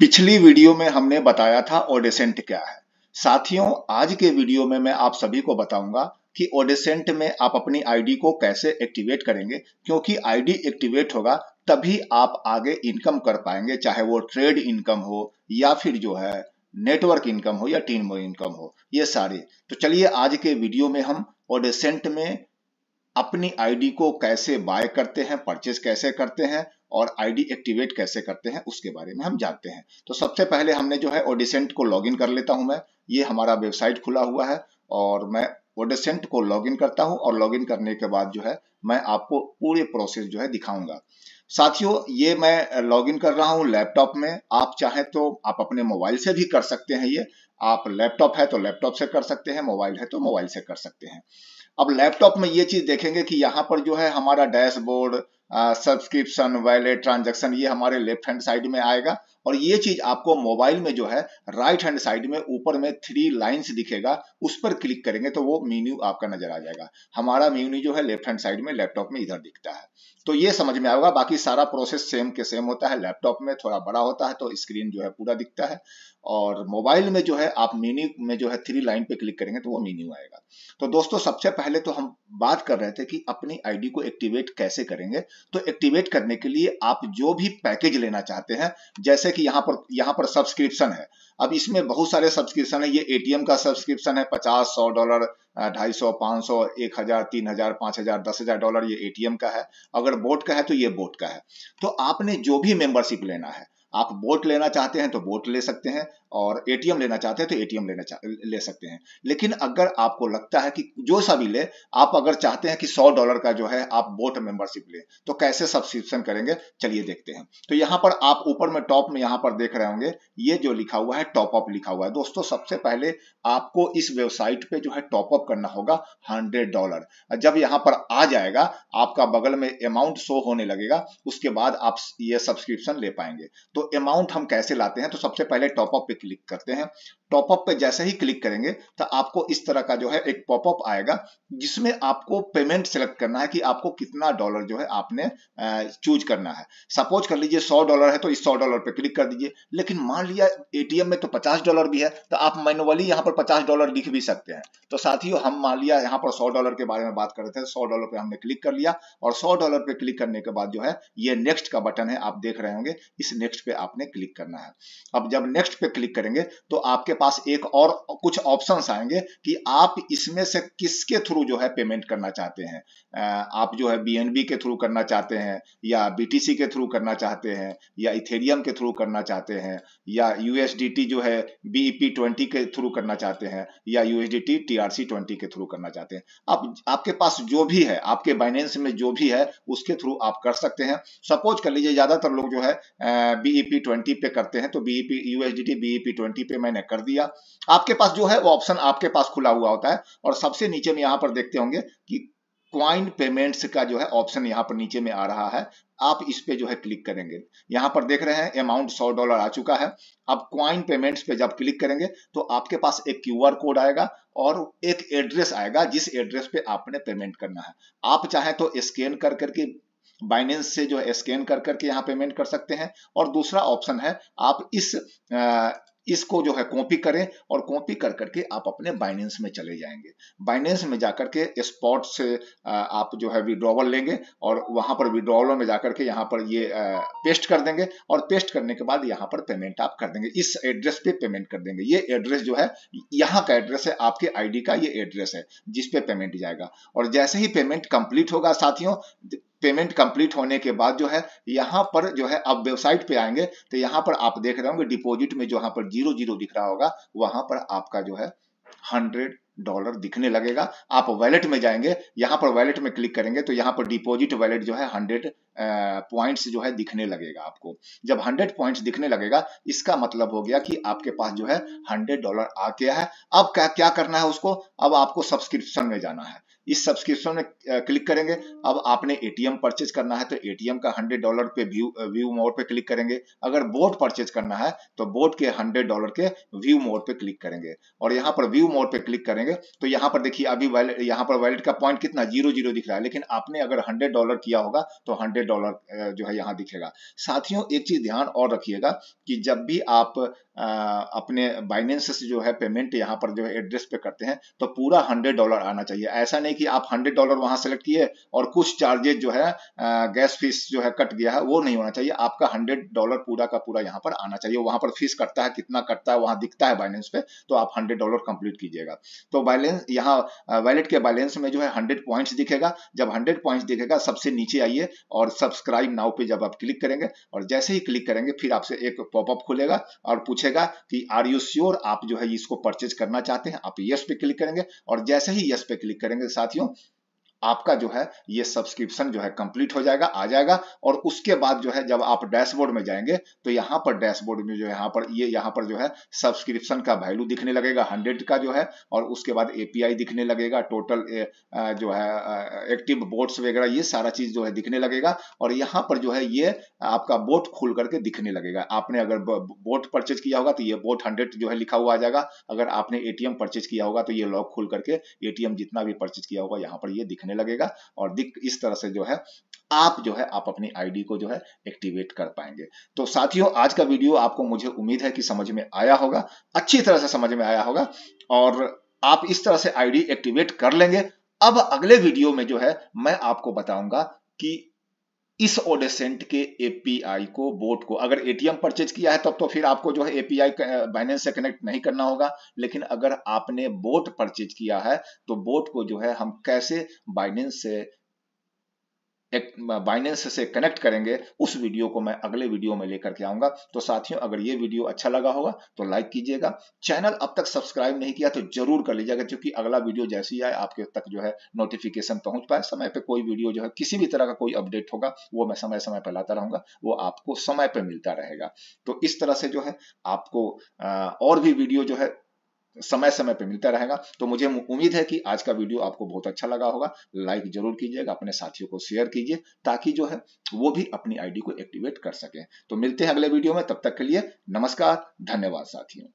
पिछली वीडियो में हमने बताया था ओडेसेंट क्या है। साथियों, आज के वीडियो में मैं आप सभी को बताऊँगा कि ओडेसेंट में आप अपनी आईडी को कैसे एक्टिवेट करेंगे, क्योंकि आईडी एक्टिवेट होगा, तभी आप आगे इनकम कर पाएँगे, चाहे वो ट्रेड इनकम हो, या फिर जो है नेटवर्क इनकम हो, या टीम इनकम हो, ये सारे। तो चलिए आज के वीडियो में हम ओडेसेंट में अपनी आईडी को कैसे बाय करते हैं परचेज कैसे करते हैं और आईडी एक्टिवेट कैसे करते हैं, उसके बारे में हम जानते हैं। तो सबसे पहले हमने जो है ओडिसेंट को लॉगिन कर लेता हूँ मैं। ये हमारा वेबसाइट खुला हुआ है और मैं ओडिसेंट को लॉगिन करता हूँ और लॉगिन करने के बाद जो है मैं आपको पूरे प्रोसेस जो है दिखाऊँगा। साथियों, ये मैं लॉगिन कर रहा हूँ लैपटॉप में। आप चाहें तो आप अपने मोबाइल से भी कर सकते हैं ये। आप लैपटॉप है तो लैपटॉप से कर सकते हैं मोबाइल है तो मोबाइल से कर सकते हैं। अब लैपटॉप में ये चीज़ देखेंगे कि यहाँ पर जो है हमारा डैशबोर्ड सब्सक्रिप्शन वैलेट ट्रांजेक्शन ये हमारे लेफ़्ट हैंड साइड में आएगा। और ये चीज़ आपको मोबाइल में जो है राइट हैंड साइड में ऊपर में थ्री लाइंस दिखेगा। उस पर क्लिक करेंगे तो वो मेन्यू आपका नज़र आ जाएगा। हमारा मेन्यू जो है लेफ़्ट हैंड साइड में लैपटॉप में इधर दिखता है। तो ये समझ में आएगा। बाकी सारा प्रोसेस सेम के सेम होता है। लैपटॉप में थोड़ा बड़ा होता है तो स्क्रीन जो है पूरा दिखता है। और मोबाइल में जो है, आप मेन्यू में जो है थ्री लाइन पे क्लिक करेंगे तो वो मेन्यू आएगा। तो दोस्तों, सबसे पहले तो हम बात कर रहे थे कि अपनी आईडी को एक्टिवेट कैसे करेंगे। तो एक्टिवेट करने के लिए आप जो भी पैकेज लेना चाहते हैं, जैसे कि यहाँ पर यहाँ पर सब्सक्रिप्शन है। अब इसमें बहुत सारे सब्सक्रिप्शन है। ये एटीएम का सब्सक्रिप्शन है, पचास, सौ डॉलर ढाई सौ, पाँच सौ, एक हज़ार, तीन हज़ार, पाँच हज़ार, दस हज़ार डॉलर ये एटीएम का है। अगर बोट का है तो ये बोट का है। तो आपने जो भी मेंबरशिप लेना है आप बोट लेना चाहते हैं तो बोट ले सकते हैं और एटीएम लेना चाहते हैं तो एटीएम लेना ले सकते हैं। लेकिन अगर आपको लगता है कि जो सा भी ले, आप अगर चाहते हैं कि सौ डॉलर का जो है आप बोट मेंबरशिप ले तो कैसे सब्सक्रिप्शन करेंगे, चलिए देखते हैं। तो यहाँ पर आप ऊपर में टॉप में यहाँ पर देख रहे होंगे, ये जो लिखा हुआ है टॉपअप लिखा हुआ है। दोस्तों, सबसे पहले आपको इस वेबसाइट पे जो है टॉपअप करना होगा, हंड्रेड डॉलर। जब यहाँ पर आ जाएगा, आपका बगल में अमाउंट शो होने लगेगा, उसके बाद आप ये सब्सक्रिप्शन ले पाएँगे। तो अमाउंट हम कैसे लाते हैं तो सबसे पहले टॉपअप पे क्लिक करते हैं। टॉपअप पे जैसे ही क्लिक करेंगे तो आपको इस तरह का जो है एक पॉपअप आएगा, जिसमें आपको पेमेंट सिलेक्ट करना है कि आपको कितना डॉलर जो है आपने चूज़ करना है। सपोज़ कर लीजिए सौ डॉलर है तो इस सौ डॉलर पे क्लिक कर दीजिए। लेकिन मान लिया एटीएम में तो पचास डॉलर भी है तो आप मैनुअली यहाँ पर पचास डॉलर लिख भी सकते हैं। तो साथ ही हम मान लिया यहाँ पर सौ डॉलर के बारे में बात कर रहे थे, सौ डॉलर पे हमने क्लिक कर लिया और सौ डॉलर पे क्लिक करने के बाद जो है, ये नेक्स्ट का बटन है, आप देख रहे होंगे, इस नेक्स्ट पे आपने क्लिक करना है। अब जब नेक्स्ट पे क्लिक करेंगे तो आपके पास एक और कुछ ऑप्शंस आएँगे कि आप इसमें से किसके थ्रू जो है पेमेंट करना चाहते हैं। आप जो है बीएनबी के थ्रू करना चाहते हैं, या बीटीसी के थ्रू करना चाहते हैं, या इथेरियम के थ्रू करना चाहते हैं, या यूएसडीटी जो है बीईपी ट्वेंटी के थ्रू करना चाहते हैं, या यूएसडीटी टीआरसी ट्वेंटी के थ्रू करना चाहते हैं। आप, आपके पास जो भी है, आपके बाइनेंस में जो भी है, उसके थ्रू आप कर सकते हैं। सपोज़ कर लीजिए, ज़्यादातर लोग जो है बीईपी ट्वेंटी पे करते हैं तो बीईपी यूएसडीटी बीईपी ट्वेंटी पे मैंने कर दिया। आपके पास जो है, वो ऑप्शन आपके पास खुला हुआ होता है और सबसे नीचे में यहाँ पर देखते होंगे कि क्वाइन पेमेंट्स का जो है ऑप्शन यहाँ पर नीचे में आ रहा है। आप इस पे जो है क्लिक करेंगे। यहाँ पर देख रहे हैं अमाउंट सौ डॉलर आ चुका है। अब क्वाइन पेमेंट्स पे जब क्लिक करेंगे तो आपके पास एक क्यूआर कोड आएगा और एक एड्रेस आएगा, जिस एड्रेस पे आपने पेमेंट करना है। आप चाहे तो स्कैन कर करके बाइनेंस से जो है स्कैन कर करके यहाँ पेमेंट कर सकते हैं। और दूसरा ऑप्शन है, आप इस इसको जो है कॉपी करें और कॉपी कर करके आप अपने बाइनेंस में चले जाएँगे। बाइनेंस में जाकर के स्पॉट से आप जो है विड्रॉवल लेंगे और वहाँ पर विड्रॉवल में जाकर के यहाँ पर ये पेस्ट कर देंगे और पेस्ट करने के बाद यहाँ पर पेमेंट आप कर देंगे। इस एड्रेस पे पेमेंट कर देंगे। ये एड्रेस जो है, यहाँ का एड्रेस है, आपके आईडी का ये एड्रेस है जिसपे पेमेंट जाएगा। और जैसे ही पेमेंट कंप्लीट होगा साथियों पेमेंट कंप्लीट होने के बाद जो है, यहाँ पर जो है, आप वेबसाइट पे आएँगे तो यहाँ पर आप देख रहे होंगे डिपोजिट में जो यहाँ पर ज़ीरो ज़ीरो दिख रहा होगा, वहाँ पर आपका जो है हंड्रेड डॉलर दिखने लगेगा। आप वैलेट में जाएँगे, यहाँ पर वैलेट में क्लिक करेंगे तो यहाँ पर डिपॉजिट वैलेट जो है हंड्रेड पॉइंट्स जो है दिखने लगेगा आपको। जब हंड्रेड पॉइंट्स दिखने लगेगा, इसका मतलब हो गया कि आपके पास जो है हंड्रेड डॉलर आ गया है। अब क्या क्या करना है उसको? अब आपको सब्सक्रिप्शन में जाना है। इस सब्सक्रिप्शन में क्लिक करेंगे। अब आपने एटीएम परचेज करना है तो एटीएम का हंड्रेड डॉलर पे व्यू व्यू मोड पे क्लिक करेंगे। अगर बोट परचेज करना है तो बोट के हंड्रेड डॉलर के व्यू मोड पे क्लिक करेंगे। और यहाँ पर व्यू मोड पे क्लिक करेंगे तो यहाँ पर देखिए अभी वैलेट यहाँ पर वैलेट का पॉइंट कितना? ज़ीरो ज़ीरो दिख रहा है। लेकिन आपने अगर हंड्रेड डॉलर किया होगा तो हंड्रेड डॉलर जो है यहाँ दिखेगा। साथियों, एक चीज़ ध्यान और रखिएगा कि जब भी आप अपने बाइनेंस से जो है पेमेंट यहाँ पर जो है एड्रेस पे करते हैं तो पूरा हंड्रेड डॉलर आना चाहिए। ऐसा नहीं कि आप हंड्रेड डॉलर वहाँ सेलेक्ट किए और कुछ चार्जेज जो है गैस फ़ीस जो है कट गया है, वो नहीं होना चाहिए। आपका हंड्रेड डॉलर पूरा का पूरा यहाँ पर आना चाहिए। वहाँ पर फ़ीस कटता है, कितना कटता है, वहाँ दिखता है बाइनेंस पे तो आप हंड्रेड डॉलर कंप्लीट कीजिएगा। तो बैलेंस यहाँ वैलेट के बैलेंस में जो है हंड्रेड पॉइंट्स दिखेगा। जब हंड्रेड पॉइंट्स दिखेगा, सबसे नीचे आइए और सब्सक्राइब नाउ पे जब आप क्लिक करेंगे और जैसे ही क्लिक करेंगे, फिर आपसे एक पॉपअप खुलेगा और पूछेगा कि आर यू श्योर आप जो है इसको परचेज करना चाहते हैं, आप यस पे क्लिक करेंगे और जैसे ही यस पे क्लिक करेंगे साथियों आपका जो है, ये सब्सक्रिप्शन जो है कंप्लीट हो जाएगा, आ जाएगा और उसके बाद जो है, जब आप डैशबोर्ड में जाएँगे तो यहाँ पर डैशबोर्ड में जो यहाँ पर, ये यहाँ पर जो है सब्सक्रिप्शन का वैल्यू दिखने लगेगा हंड्रेड का जो है और उसके बाद एपीआई दिखने लगेगा टोटल जो है एक्टिव बोट्स वगैरह, ये सारा चीज़ जो है दिखने लगेगा और यहाँ पर जो है, ये आपका बोट खुल करके दिखने लगेगा। आपने अगर बोट परचेज किया होगा तो ये बोट हंड्रेड जो है लिखा हुआ आ जाएगा। अगर आपने एटीएम परचेज किया होगा तो ये लॉक खुल करके एटीएम जितना भी परचेज किया होगा, यहाँ पर ये दिखने लगेगा और दिख, इस तरह से जो है, आप जो है, आप अपनी आईडी को जो है एक्टिवेट कर पाएँगे। तो साथियों, आज का वीडियो आपको मुझे उम्मीद है कि समझ में आया होगा, अच्छी तरह से समझ में आया होगा, और आप इस तरह से आईडी एक्टिवेट कर लेंगे। अब अगले वीडियो में जो है, मैं आपको बताऊँगा कि इस ओडेसेंट के एपीआई को बोट को, अगर एटीएम परचेज किया है, तब तो फिर आपको जो है एपीआई बाइनेंस से कनेक्ट नहीं करना होगा। लेकिन अगर आपने बोट परचेज किया है तो बोट को जो है हम कैसे बाइनेंस से बाइनेंस से कनेक्ट करेंगे, उस वीडियो को मैं अगले वीडियो में लेकर के आऊँगा। तो साथियों, अगर ये वीडियो अच्छा लगा होगा तो लाइक कीजिएगा। चैनल अब तक सब्सक्राइब नहीं किया तो ज़रूर कर लीजिएगा, क्योंकि अगला वीडियो जैसे ही आए, आपके तक जो है नोटिफिकेशन पहुँच पाए। समय पर कोई वीडियो जो है, किसी भी तरह का कोई अपडेट होगा, वो मैं समय समय पर लाता रहूँगा, वो आपको समय पर मिलता रहेगा। तो इस तरह से जो है, आपको और भी वीडियो जो है समय समय पे मिलता रहेगा। तो मुझे उम्मीद है कि आज का वीडियो आपको बहुत अच्छा लगा होगा। लाइक ज़रूर कीजिएगा, अपने साथियों को शेयर कीजिए, ताकि जो है वो भी अपनी आईडी को एक्टिवेट कर सके। तो मिलते हैं अगले वीडियो में, तब तक के लिए नमस्कार, धन्यवाद साथियों।